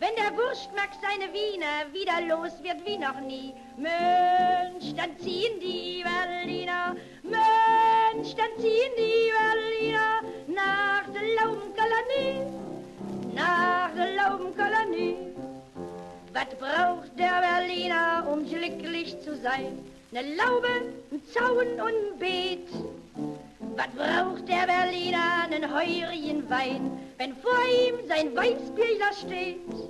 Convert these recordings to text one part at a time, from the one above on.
Wenn der Wurstmax seine Wiener wieder los wird wie noch nie. Mönch, dann ziehen die Berliner, Mönch, dann ziehen die Berliner nach der Laubenkolonie, nach der Laubenkolonie. Was braucht der Berliner, um glücklich zu sein? Ne Laube, ein Zaun und ein Beet. Was braucht der Berliner einen heurigen Wein, wenn vor ihm sein Weißbierler steht?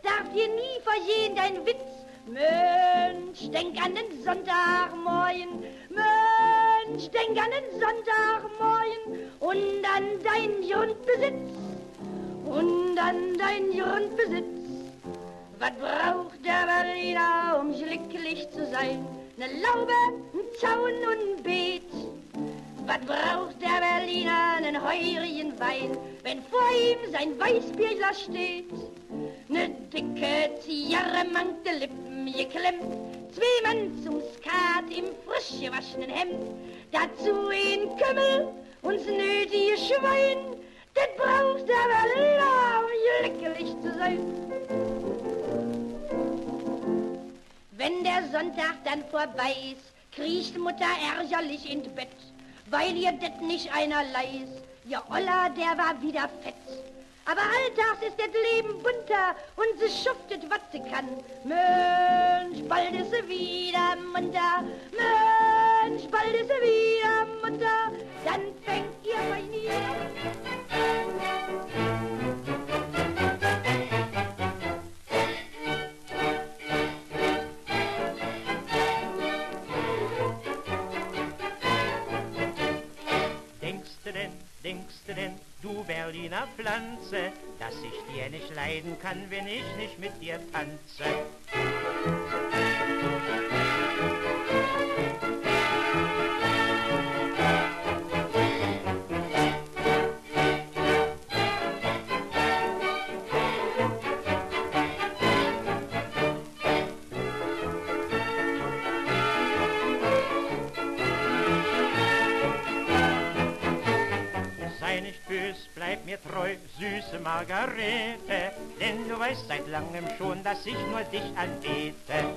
darf dir nie vergehen dein Witz. Mensch, denk an den Sonntagmorgen, Mensch, denk an den Sonntagmorgen und an dein Grundbesitz, und an dein Grundbesitz. Was braucht der Berliner, um glücklich zu sein? Ne Laube, ein Zaun und ein Beet. Was braucht der Berliner einen Wein, wenn vor ihm sein Weißbierglas steht? Ne dicke Ziarre, manke Lippen geklemmt, zwei Mann zum Skat im frisch gewaschenen Hemd, dazu ein Kümmel und nötige Schwein, das braucht der Berliner, um glücklich zu sein. Wenn der Sonntag dann vorbei ist, kriecht Mutter ärgerlich ins Bett weil ihr det nicht einer leis. Ihr Olla, der war wieder fett. Aber alltags ist das Leben bunter und sie schuftet, was sie kann. Mensch, bald ist sie wieder munter. Mensch, bald ist sie wieder munter. Berliner Pflanze, dass ich dir nicht leiden kann, wenn ich nicht mit dir tanze. Treu, süße Margarete, denn du weißt seit langem schon, dass ich nur dich anbete.